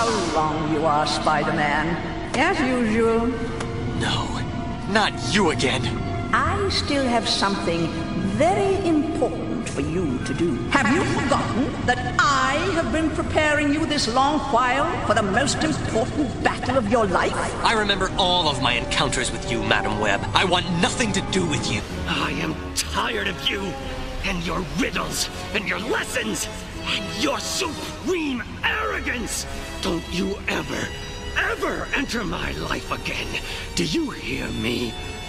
how long you are, Spider-Man. As usual. No, not you again. I still have something very important for you to do. Have you forgotten that I have been preparing you this long while for the most important battle of your life? I remember all of my encounters with you, Madame Web. I want nothing to do with you. I am tired of you and your riddles and your lessons and your supreme arrogance. Don't you ever, ever enter my life again. Do you hear me? Do you hear me?